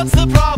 what's the problem?